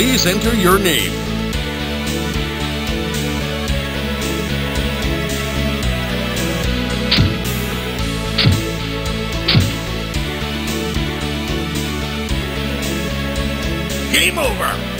please enter your name. Game over!